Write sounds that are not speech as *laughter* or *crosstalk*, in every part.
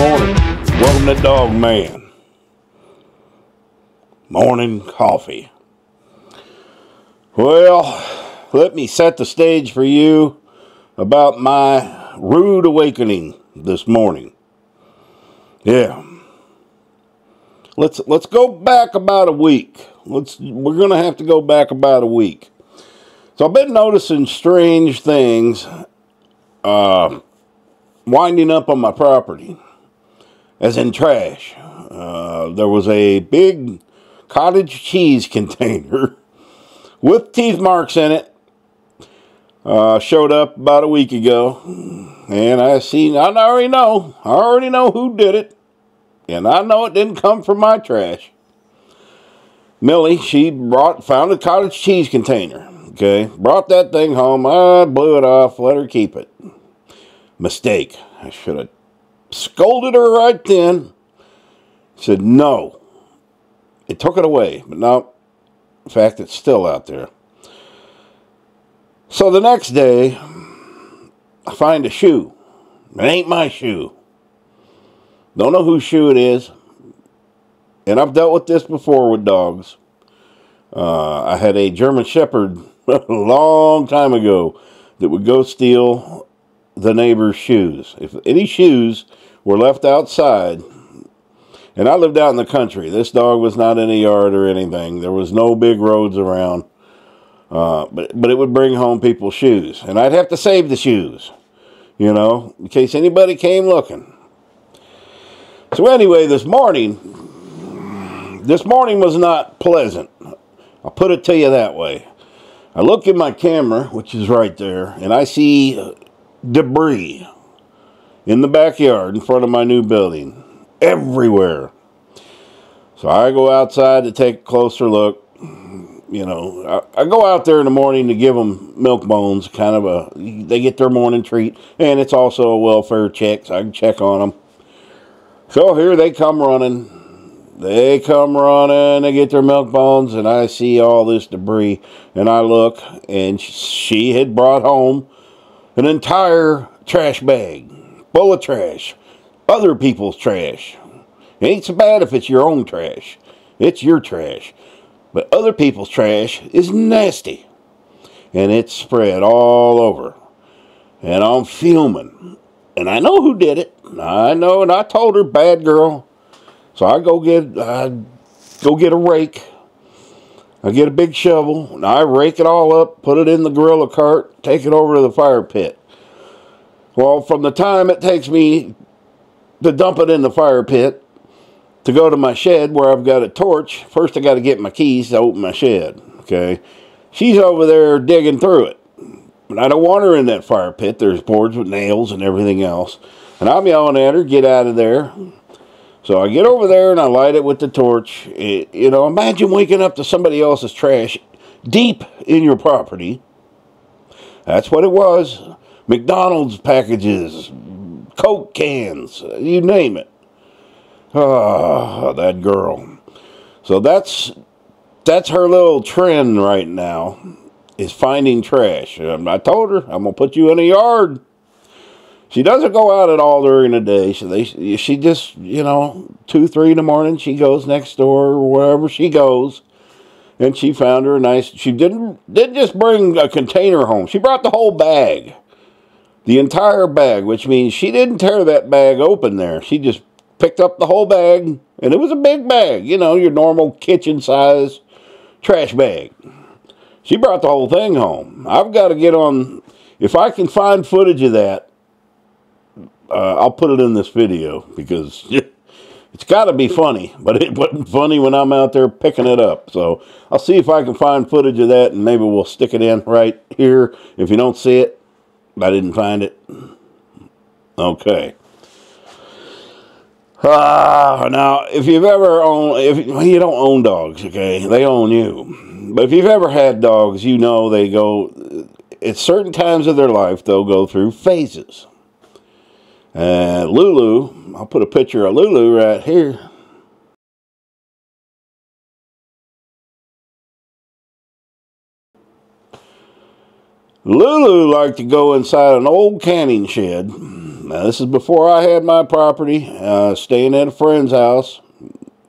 morning. Welcome to Dog Man. Morning coffee. Well, let me set the stage for you about my rude awakening this morning. Yeah. Let's let's go back about a week. Let's we're going to have to go back about a week. So I've been noticing strange things uh, winding up on my property, as in trash. Uh, there was a big cottage cheese *laughs* container with teeth marks in it. Uh, showed up about a week ago, and I seen. I already know. I already know who did it, and I know it didn't come from my trash. Millie, she brought found a cottage cheese container. Okay, brought that thing home. I blew it off. Let her keep it. Mistake. I should have scolded her right then. Said no. It took it away, but now, In fact, it's still out there. So the next day, I find a shoe. It ain't my shoe. Don't know whose shoe it is. And I've dealt with this before with dogs. Uh, I had a German Shepherd *laughs* a long time ago that would go steal the neighbor's shoes. If any shoes were left outside, and I lived out in the country, this dog was not in a yard or anything. There was no big roads around. Uh, but but it would bring home people's shoes, and I'd have to save the shoes, you know, in case anybody came looking. So anyway, this morning, this morning was not pleasant. I'll put it to you that way. I look in my camera, which is right there, and I see debris in the backyard in front of my new building, everywhere. So I go outside to take a closer look you know, I, I, go out there in the morning to give them milk bones, kind of a, they get their morning treat, and it's also a welfare check, so I can check on them. So here they come running. They come running, they get their milk bones, and I see all this debris, and I look, and she had brought home an entire trash bag full of trash, other people's trash. It ain't so bad if it's your own trash. It's your trash. But other people's trash is nasty. And it's spread all over. And I'm fuming. And I know who did it. I know, and I told her, bad girl. So I go get, I go get a rake. I get a big shovel, and I rake it all up, put it in the gorilla cart, take it over to the fire pit. Well, from the time it takes me to dump it in the fire pit to go to my shed where I've got a torch, first I got to get my keys to open my shed. Okay. She's over there digging through it. But I don't want her in that fire pit. There's boards with nails and everything else. And I'm yelling at her, get out of there. So I get over there and I light it with the torch. It, you know, imagine waking up to somebody else's trash deep in your property. That's what it was. McDonald's packages, Coke cans, you name it. Ah, that girl. So that's that's her little trend right now is finding trash. I told her I'm gonna put you in a yard. She doesn't go out at all during the day. So they, she just, you know, two, three in the morning, she goes next door or wherever she goes, and she found her a nice. She didn't didn't just bring a container home. She brought the whole bag, the entire bag, which means she didn't tear that bag open there. She just picked up the whole bag, and it was a big bag, you know, your normal kitchen size trash bag. She brought the whole thing home. I've got to get on, if I can find footage of that, uh, I'll put it in this video because *laughs* it's got to be funny, but it wasn't funny when I'm out there picking it up. So I'll see if I can find footage of that and maybe we'll stick it in right here. If you don't see it, I didn't find it. Okay. Ah, uh, now if you've ever owned, if you don't own dogs, okay, they own you. But if you've ever had dogs, you know they go at certain times of their life they'll go through phases. And Lulu, I'll put a picture of Lulu right here. Lulu liked to go inside an old canning shed Now, this is before I had my property, uh, staying at a friend's house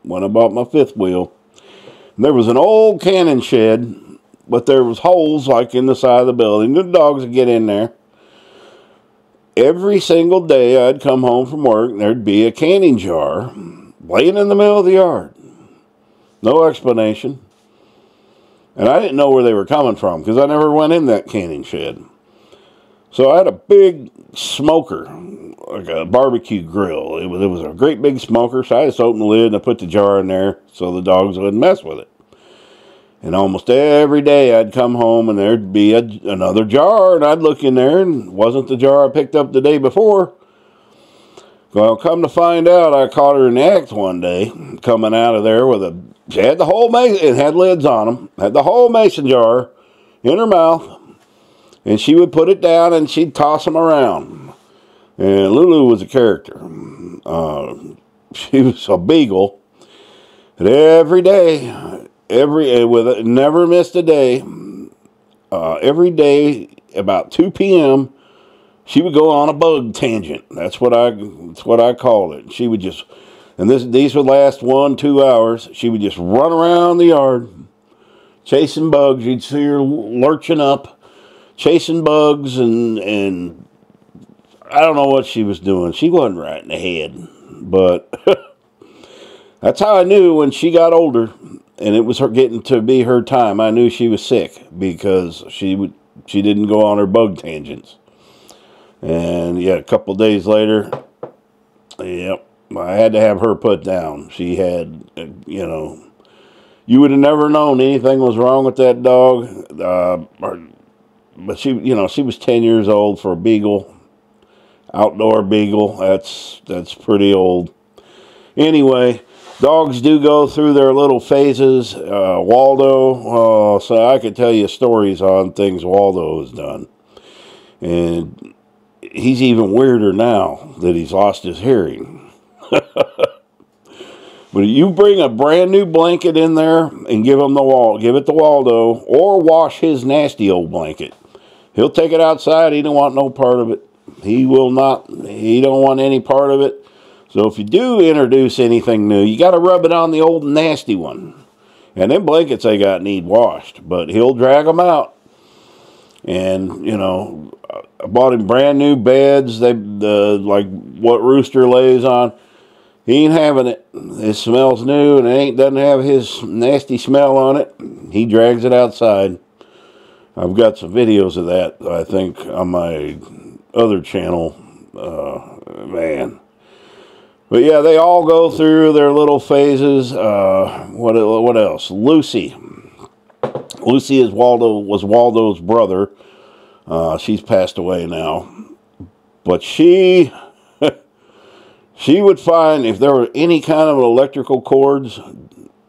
when I bought my fifth wheel. There was an old cannon shed, but there was holes like in the side of the building. The dogs would get in there. Every single day I'd come home from work, and there'd be a canning jar laying in the middle of the yard. No explanation. And I didn't know where they were coming from because I never went in that canning shed. So I had a big smoker, like a barbecue grill. It was, it was a great big smoker, so I just opened the lid and I put the jar in there so the dogs wouldn't mess with it. And almost every day I'd come home and there'd be a, another jar, and I'd look in there and wasn't the jar I picked up the day before. Well, come to find out, I caught her in the act one day, coming out of there with a. She had the whole mason, it had lids on them, had the whole mason jar in her mouth, and she would put it down and she'd toss them around. And Lulu was a character. Uh, *laughs* she was a beagle. And every day, every with never missed a day. Uh, every day about 2 p.m. she would go on a bug tangent. That's what I that's what I called it. She would just and this these would last one two hours. She would just run around the yard chasing bugs. You'd see her lurching up chasing bugs and and I don't know what she was doing. She wasn't right in the head, but *laughs* that's how I knew when she got older and it was her getting to be her time. I knew she was sick because she would she didn't go on her bug tangents. And yeah, a couple days later, yep, I had to have her put down. She had, uh, you know, you would have never known anything was wrong with that dog. Uh, but she, you know, she was 10 years old for a beagle, outdoor beagle. That's that's pretty old. Anyway, dogs do go through their little phases. Uh, Waldo, uh, so I could tell you stories on things Waldo has done, and he's even weirder now that he's lost his hearing. *laughs* But you bring a brand new blanket in there and give him the wall, give it to Waldo, or wash his nasty old blanket. He'll take it outside. He don't want no part of it. He will not. He don't want any part of it. So if you do introduce anything new, you got to rub it on the old nasty one. And them blankets they got need washed, but he'll drag them out. And you know, I bought him brand new beds. They the like what Rooster lays on. He ain't having it. It smells new and it ain't doesn't have his nasty smell on it. He drags it outside. I've got some videos of that, I think, on my other channel. Uh, man. But yeah, they all go through their little phases. Uh, what what else? Lucy. Lucy is Waldo was Waldo's brother. Uh, she's passed away now, but she *laughs* she would find if there were any kind of electrical cords,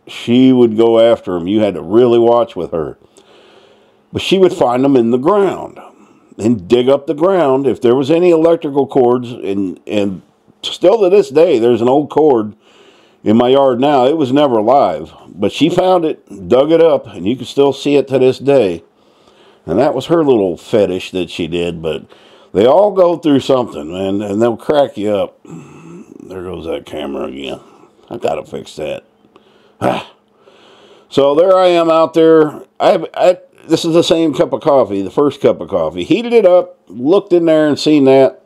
she would go after them. You had to really watch with her. But she would find them in the ground and dig up the ground if there was any electrical cords. And, and still to this day, there's an old cord in my yard now. It was never alive, but she found it, dug it up, and you can still see it to this day. And that was her little fetish that she did. But they all go through something, man, and they'll crack you up. There goes that camera again. I gotta fix that. Ah. so there I am out there. I, I this is the same cup of coffee, the first cup of coffee. Heated it up, looked in there and seen that.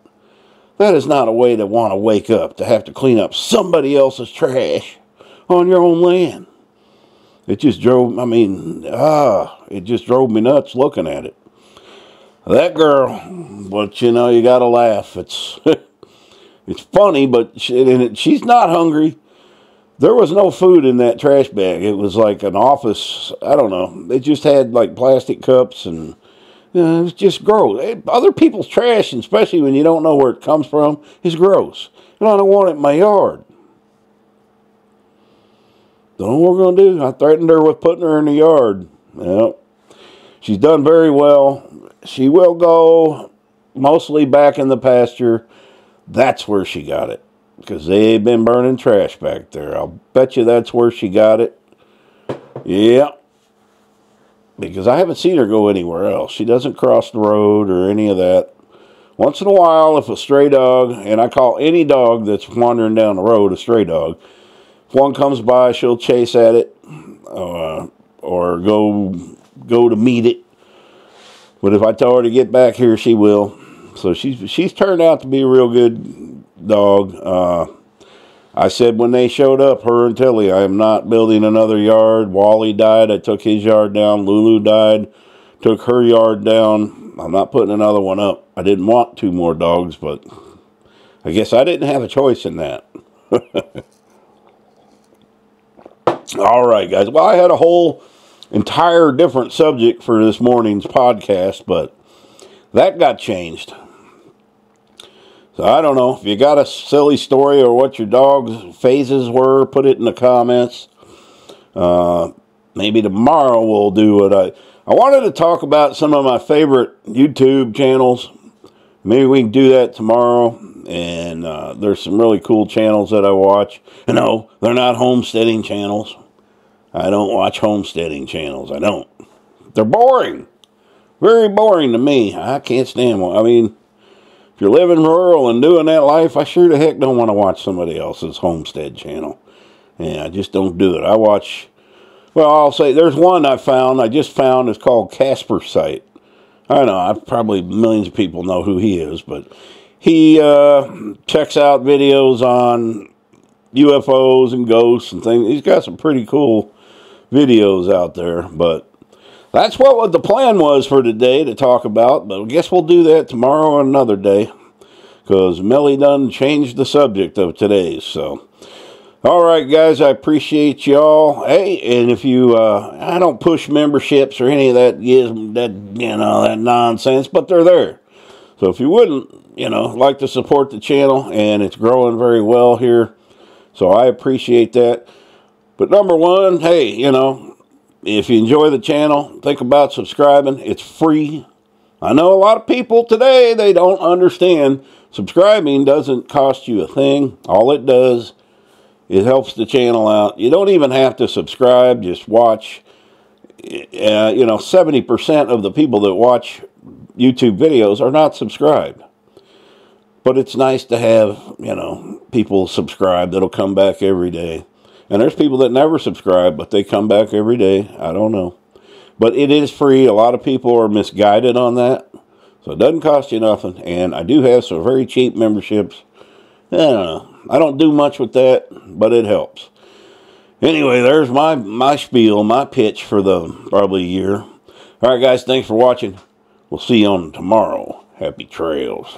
That is not a way to want to wake up, to have to clean up somebody else's trash on your own land. It just drove, I mean, ah, it just drove me nuts looking at it. That girl, but you know, you got to laugh. It's *laughs* it's funny, but she, she's not hungry there was no food in that trash bag. It was like an office. I don't know. It just had like plastic cups and Uh, you know, it was just gross. Other people's trash, especially when you don't know where it comes from, is gross. And I don't want it in my yard. Don't know what we're going to do. I threatened her with putting her in the yard. Well, she's done very well. She will go mostly back in the pasture. That's where she got it because they've been burning trash back there. I'll bet you that's where she got it. Yeah. Because I haven't seen her go anywhere else. She doesn't cross the road or any of that. once in a while, if a stray dog, and I call any dog that's wandering down the road a stray dog, if one comes by, she'll chase at it uh, or go go to meet it. But if I tell her to get back here, she will. So she's she's turned out to be a real good dog. Uh, I said when they showed up, her and Tilly, I am not building another yard. Wally died. I took his yard down. Lulu died. Took her yard down. I'm not putting another one up. I didn't want two more dogs, but I guess I didn't have a choice in that. *laughs* All right, guys. Well, I had a whole entire different subject for this morning's podcast, but that got changed. So I don't know. If you got a silly story or what your dog's phases were, put it in the comments. Uh, maybe tomorrow we'll do what I. I wanted to talk about some of my favorite YouTube channels. Maybe we can do that tomorrow. And uh, there's some really cool channels that I watch. *laughs* You know, they're not homesteading channels. I don't watch homesteading channels. I don't. They're boring. Very boring to me. I can't stand one. I mean, if you're living rural and doing that life, I sure the heck don't want to watch somebody else's homestead channel. Yeah, I just don't do it. I watch, well, I'll say there's one I found, I just found, it's called Casper Site. I know, I probably millions of people know who he is, but he uh, checks out videos on UFOs and ghosts and things. He's got some pretty cool videos out there, but that's what the plan was for today to talk about, but I guess we'll do that tomorrow or another day because Millie done changed the subject of today's. So, all right, guys, I appreciate y'all. Hey, and if you, uh, I don't push memberships or any of that, that you know, that nonsense, but they're there. So if you wouldn't, you know, like to support the channel, and it's growing very well here, so I appreciate that. But number one, hey, you know, if you enjoy the channel, think about subscribing. It's free. I know a lot of people today, they don't understand. Subscribing doesn't cost you a thing. All it does, it helps the channel out. You don't even have to subscribe, just watch. Uh, you know, 70% of the people that watch YouTube videos are not subscribed. But it's nice to have, you know, people subscribe that'll come back every day. And there's people that never subscribe, but they come back every day. I don't know. But it is free. A lot of people are misguided on that. So it doesn't cost you nothing. And I do have some very cheap memberships. I don't know. I don't do much with that, but it helps. Anyway, there's my, my spiel, my pitch for the probably year. All right, guys, thanks for watching. We'll see you on tomorrow. Happy trails.